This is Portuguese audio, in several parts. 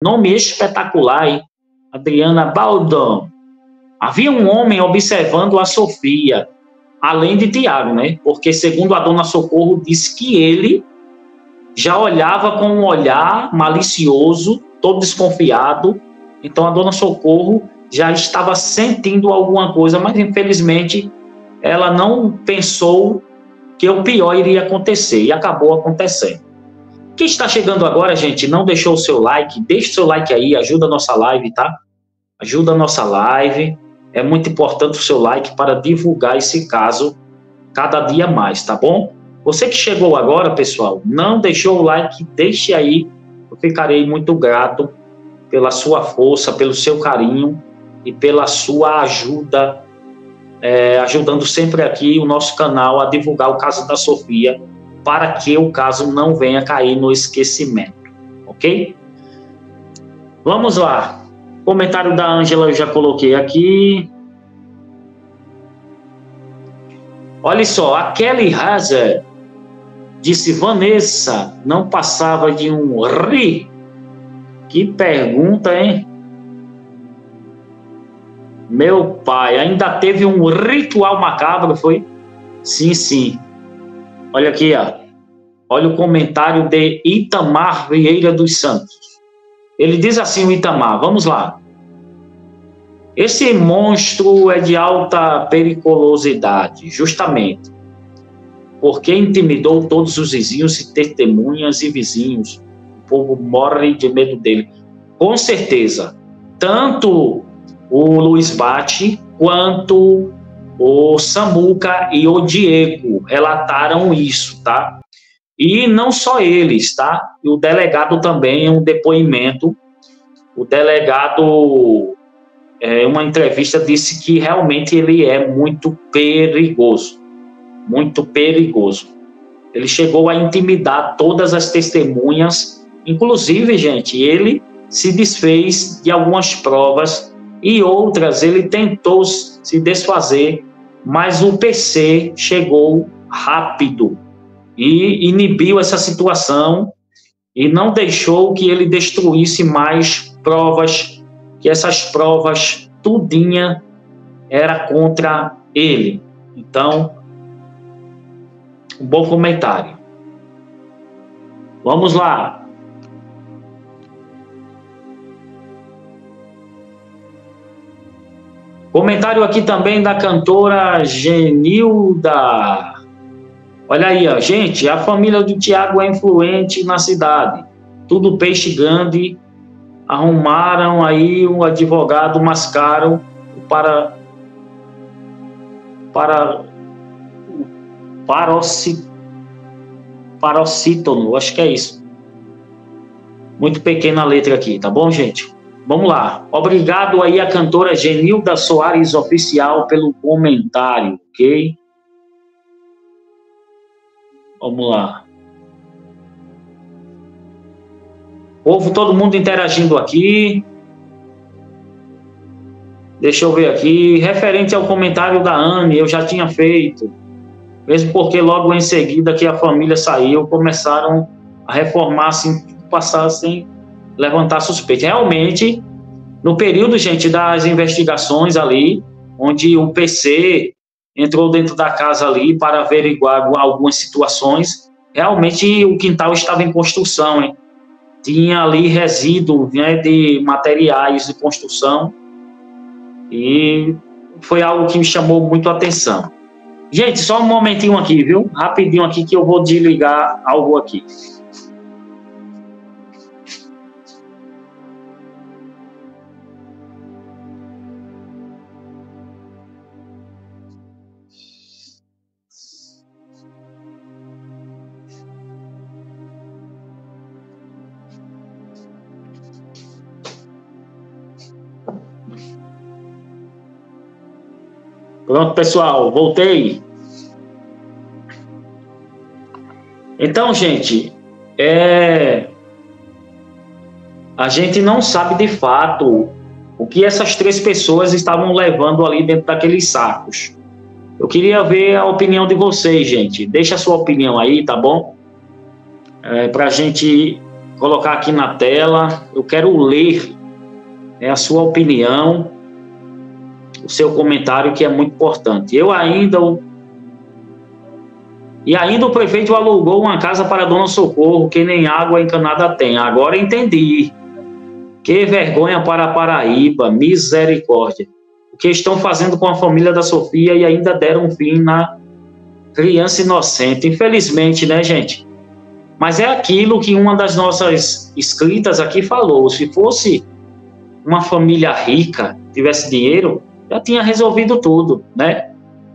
Nome espetacular, hein? Adriana Baldon. Havia um homem observando a Sofia, além de Tiago, né? Porque, segundo a dona Socorro, disse que ele já olhava com um olhar malicioso, todo desconfiado. Então, a dona Socorro já estava sentindo alguma coisa, mas infelizmente ela não pensou que o pior iria acontecer e acabou acontecendo. Quem está chegando agora, gente, não deixou o seu like, deixe o seu like aí, ajuda a nossa live, tá? Ajuda a nossa live. É muito importante o seu like para divulgar esse caso cada dia mais, tá bom? Você que chegou agora, pessoal, não deixou o like, deixe aí. Eu ficarei muito grato pela sua força, pelo seu carinho e pela sua ajuda, é, ajudando sempre aqui o nosso canal a divulgar o caso da Sofia, para que o caso não venha cair no esquecimento, ok? Vamos lá. Comentário da Ângela eu já coloquei aqui. Olha só, a Kelly Hazard disse: Vanessa, não passava de um ri. Que pergunta, hein? Meu pai, ainda teve um ritual macabro, foi? Sim, sim. Olha aqui, ó. Olha o comentário de Itamar Vieira dos Santos. Ele diz assim: o Itamar, vamos lá. Esse monstro é de alta periculosidade, justamente porque intimidou todos os vizinhos e testemunhas e vizinhos. O povo morre de medo dele. Com certeza, tanto o Luiz Bate quanto o Samuca e o Diego relataram isso, tá? E não só eles, tá? O delegado também, um depoimento. O delegado, é, uma entrevista, disse que realmente ele é muito perigoso. Muito perigoso. Ele chegou a intimidar todas as testemunhas, inclusive, gente, ele se desfez de algumas provas e outras ele tentou se desfazer, mas o PC chegou rápido e inibiu essa situação e não deixou que ele destruísse mais provas, que essas provas tudinha era contra ele. Então, um bom comentário. Vamos lá. Comentário aqui também da cantora Genilda. Olha aí, ó. gente, a família do Tiago é influente na cidade. Tudo peixe grande. Arrumaram aí um advogado mais caro para para parocítono, acho que é isso. Muito pequena a letra aqui, tá bom, gente? Vamos lá. Obrigado aí a cantora Genilda Soares Oficial pelo comentário, ok? Vamos lá. Povo, todo mundo interagindo aqui. Deixa eu ver aqui. Referente ao comentário da Anne, eu já tinha feito. Mesmo porque logo em seguida que a família saiu, começaram a reformar sem passar sem levantar suspeita. Realmente, no período, gente, das investigações ali, onde o PC entrou dentro da casa ali para averiguar algumas situações, realmente o quintal estava em construção, hein? Tinha ali resíduo né, de materiais de construção e foi algo que me chamou muito a atenção. Gente, só um momentinho aqui, viu? Rapidinho aqui que eu vou desligar algo aqui. Pronto, pessoal, voltei. Então, gente, é... a gente não sabe de fato o que essas três pessoas estavam levando ali dentro daqueles sacos. Eu queria ver a opinião de vocês, gente. Deixa a sua opinião aí, tá bom? É, Para a gente colocar aqui na tela. Eu quero ler né, a sua opinião, o seu comentário, que é muito importante. Eu ainda. E ainda o prefeito alugou uma casa para Dona Socorro, que nem água encanada tem. Agora entendi. Que vergonha para a Paraíba, misericórdia. O que estão fazendo com a família da Sofia e ainda deram fim na criança inocente. Infelizmente, né, gente? Mas é aquilo que uma das nossas escritas aqui falou. Se fosse uma família rica, tivesse dinheiro, já tinha resolvido tudo, né?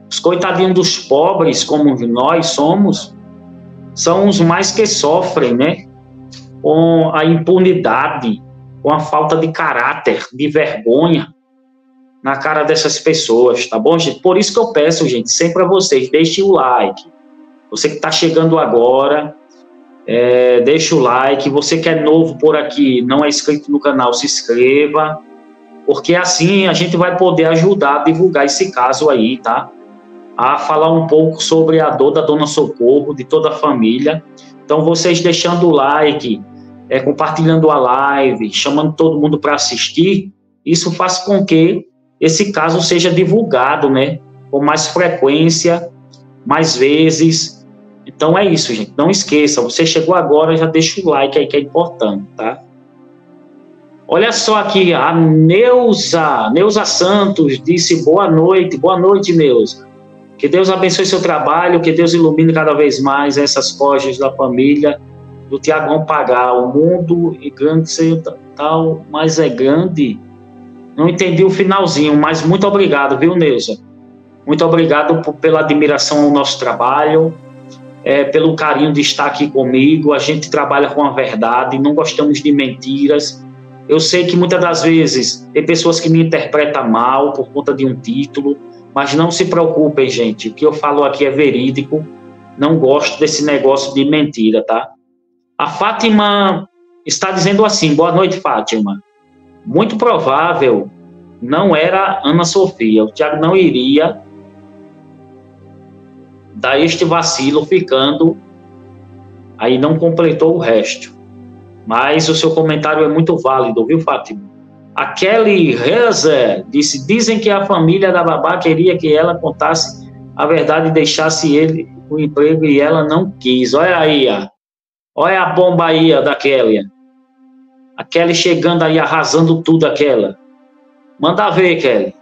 Os coitadinhos dos pobres, como nós somos, são os mais que sofrem, né? Com a impunidade, com a falta de caráter, de vergonha na cara dessas pessoas, tá bom, gente? Por isso que eu peço, gente, sempre a vocês, deixe o like. Você que está chegando agora, é, deixa o like. Você que é novo por aqui, não é inscrito no canal, se inscreva, porque assim a gente vai poder ajudar a divulgar esse caso aí, tá? A falar um pouco sobre a dor da Dona Socorro, de toda a família. Então, vocês deixando o like, é, compartilhando a live, chamando todo mundo para assistir, isso faz com que esse caso seja divulgado, né? Com mais frequência, mais vezes, então é isso, gente. Não esqueça, você chegou agora, já deixa o like aí que é importante, tá? Olha só aqui, a Neuza, Neuza Santos disse boa noite, boa noite, Neuza. Que Deus abençoe seu trabalho, que Deus ilumine cada vez mais essas coisas da família do Tiagão Pagar. O mundo é grande tal, mas é grande. Não entendi o finalzinho, mas muito obrigado, viu, Neuza? Muito obrigado por, pela admiração ao nosso trabalho é, pelo carinho de estar aqui comigo. A gente trabalha com a verdade, não gostamos de mentiras. Eu sei que muitas das vezes tem pessoas que me interpretam mal por conta de um título, mas não se preocupem, gente. O que eu falo aqui é verídico. Não gosto desse negócio de mentira, tá? A Fátima está dizendo assim: boa noite, Fátima. Muito provável não era Ana Sofia. O Tiago não iria dá este vacilo ficando aí não completou o resto. Mas o seu comentário é muito válido, viu, Fátima? A Kelly Reza disse: dizem que a família da babá queria que ela contasse a verdade e deixasse ele o emprego e ela não quis. Olha aí, ó. olha a bomba aí ó, da Kelly. A Kelly chegando aí, arrasando tudo aquela. Manda ver, Kelly.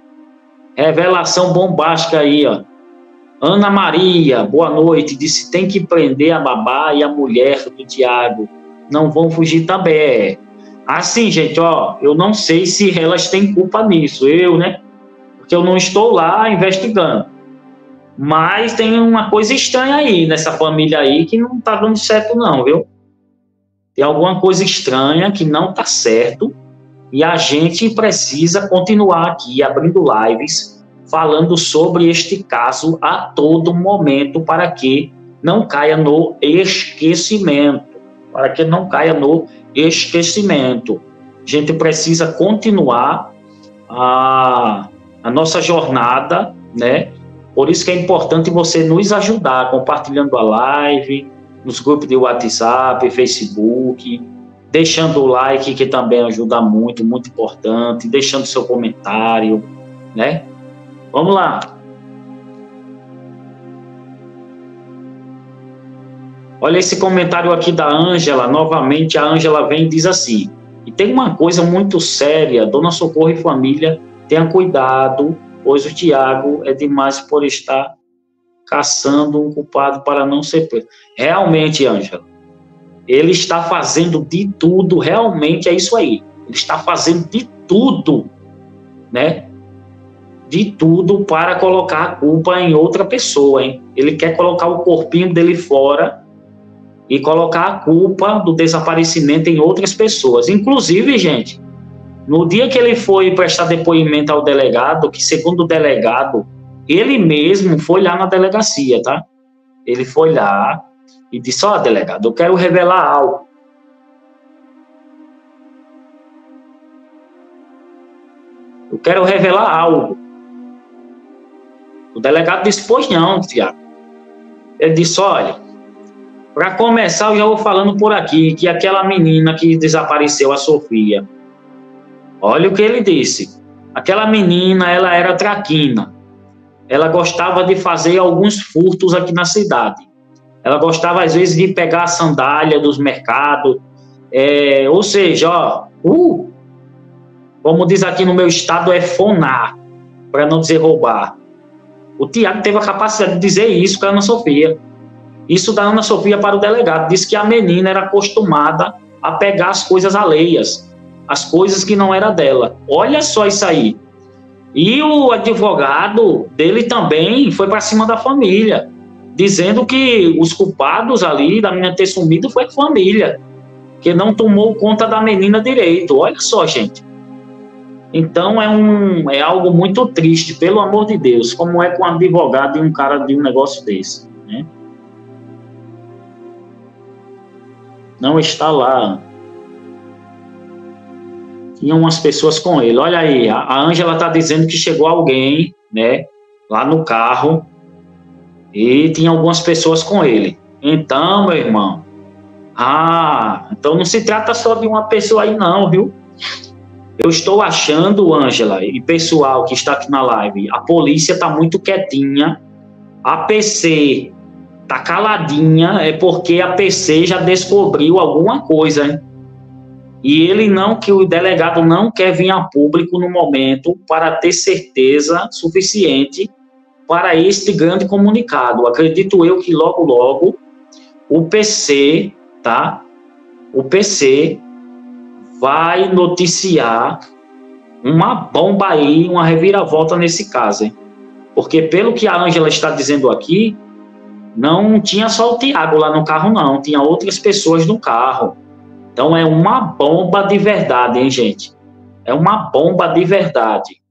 Revelação bombástica aí, ó. Ana Maria, boa noite, disse: tem que prender a babá e a mulher do Tiago. Não vão fugir também. Assim, gente, ó, eu não sei se elas têm culpa nisso, eu, né? Porque eu não estou lá investigando. Mas tem uma coisa estranha aí nessa família aí que não tá dando certo, não, viu? Tem alguma coisa estranha que não tá certo e a gente precisa continuar aqui abrindo lives falando sobre este caso a todo momento para que não caia no esquecimento, para que não caia no esquecimento. A gente precisa continuar a, a nossa jornada, né? Por isso que é importante você nos ajudar compartilhando a live, nos grupos de WhatsApp, Facebook, deixando o like, que também ajuda muito, muito importante, deixando seu comentário, né? Vamos lá. Olha esse comentário aqui da Ângela. Novamente, a Ângela vem e diz assim: e tem uma coisa muito séria, Dona Socorro e família, tenha cuidado, pois o Tiago é demais por estar caçando um culpado para não ser preso. Realmente, Ângela, ele está fazendo de tudo, realmente é isso aí. Ele está fazendo de tudo, né? de tudo para colocar a culpa em outra pessoa, hein? Ele quer colocar o corpinho dele fora e colocar a culpa do desaparecimento em outras pessoas. Inclusive, gente, no dia que ele foi prestar depoimento ao delegado, que segundo o delegado, ele mesmo foi lá na delegacia, tá? Ele foi lá e disse: Ó, oh, delegado, eu quero revelar algo. Eu quero revelar algo. O delegado disse: Pois não, Tiago. Ele disse: Olha, Para começar, eu já vou falando por aqui que aquela menina que desapareceu, a Sofia, olha o que ele disse. Aquela menina, ela era traquina. Ela gostava de fazer alguns furtos aqui na cidade. Ela gostava, às vezes, de pegar a sandália dos mercados. É, ou seja, ó, uh, como diz aqui no meu estado, é fonar, para não dizer roubar. O Tiago teve a capacidade de dizer isso com a Ana Sofia. Isso da Ana Sofia para o delegado. Disse que a menina era acostumada a pegar as coisas alheias, as coisas que não era dela. Olha só isso aí. E o advogado dele também foi para cima da família, dizendo que os culpados ali da menina ter sumido foi a família, que não tomou conta da menina direito. Olha só, gente. Então é, um, é algo muito triste, pelo amor de Deus, como é com um advogado e um cara de um negócio desse. Né? Não está lá. Tinha umas pessoas com ele. Olha aí, a Ângela está dizendo que chegou alguém, né, lá no carro e tinha algumas pessoas com ele. Então, meu irmão, ah, então não se trata só de uma pessoa aí, não, viu? Eu estou achando, Ângela, e pessoal que está aqui na live, a polícia está muito quietinha, a PC está caladinha, é porque a PC já descobriu alguma coisa, hein? E ele não, que o delegado não quer vir a público no momento para ter certeza suficiente para este grande comunicado. Acredito eu que logo, logo, o PC, tá? O PC vai noticiar uma bomba aí, uma reviravolta nesse caso, hein? Porque pelo que a Ângela está dizendo aqui, não tinha só o Tiago lá no carro, não, tinha outras pessoas no carro. Então é uma bomba de verdade, hein, gente? É uma bomba de verdade.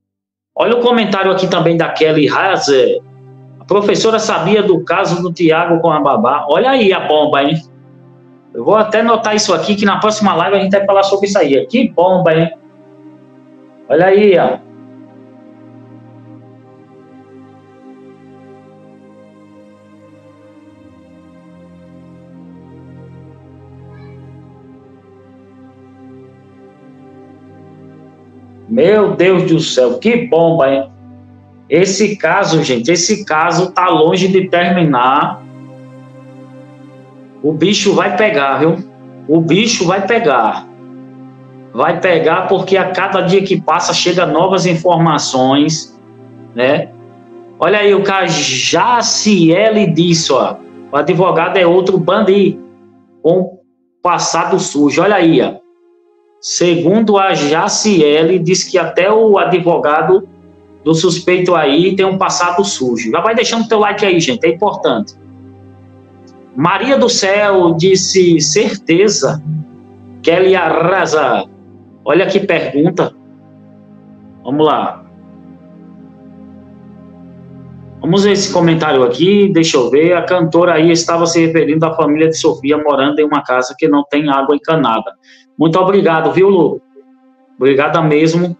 Olha o comentário aqui também da Kelly Hazer. A professora sabia do caso do Tiago com a babá. Olha aí a bomba, hein? Eu vou até notar isso aqui, que na próxima live a gente vai falar sobre isso aí. Que bomba, hein? Olha aí, ó. Meu Deus do céu, que bomba, hein? Esse caso, gente, esse caso tá longe de terminar o bicho vai pegar, viu? O bicho vai pegar. Vai pegar porque a cada dia que passa chega novas informações, né? Olha aí, o Jaciele disse, ó. O advogado é outro bandido com passado sujo. Olha aí, ó. Segundo a Jaciele, diz que até o advogado do suspeito aí tem um passado sujo. Já vai deixando o teu like aí, gente, é importante. Maria do Céu disse certeza. Kelly Arrasa. Olha que pergunta. Vamos lá. Vamos ver esse comentário aqui. Deixa eu ver. A cantora aí estava se referindo à família de Sofia morando em uma casa que não tem água encanada. Muito obrigado, viu, Lu? Obrigada mesmo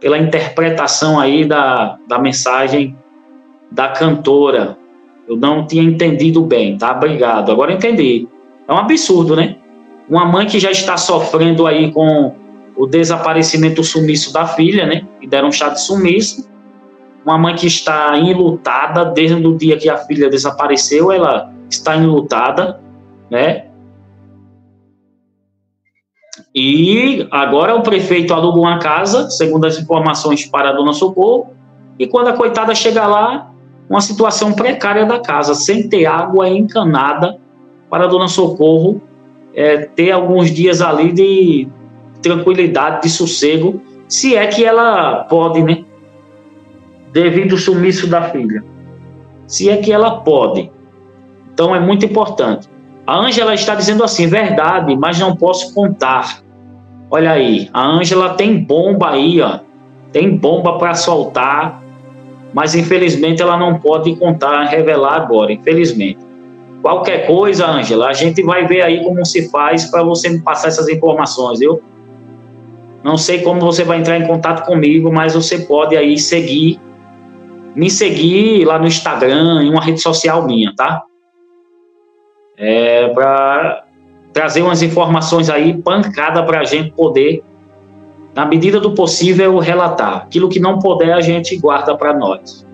pela interpretação aí da, da mensagem da cantora. Eu não tinha entendido bem, tá? Obrigado. Agora entendi. É um absurdo, né? Uma mãe que já está sofrendo aí com o desaparecimento, o sumiço da filha, né? E deram um chá de sumiço. Uma mãe que está enlutada desde o dia que a filha desapareceu, ela está enlutada, né? E agora o prefeito aluga uma casa, segundo as informações para a dona Socorro, e quando a coitada chega lá, uma situação precária da casa, sem ter água encanada para a dona Socorro é, ter alguns dias ali de tranquilidade, de sossego, se é que ela pode, né? Devido ao sumiço da filha. Se é que ela pode. Então é muito importante. A Ângela está dizendo assim, verdade, mas não posso contar. Olha aí, a Ângela tem bomba aí, ó. Tem bomba para soltar mas infelizmente ela não pode contar, revelar agora, infelizmente. Qualquer coisa, Ângela, a gente vai ver aí como se faz para você me passar essas informações, viu? Não sei como você vai entrar em contato comigo, mas você pode aí seguir, me seguir lá no Instagram, em uma rede social minha, tá? é, para trazer umas informações aí, pancada para a gente poder, na medida do possível, relatar. Aquilo que não puder, a gente guarda para nós.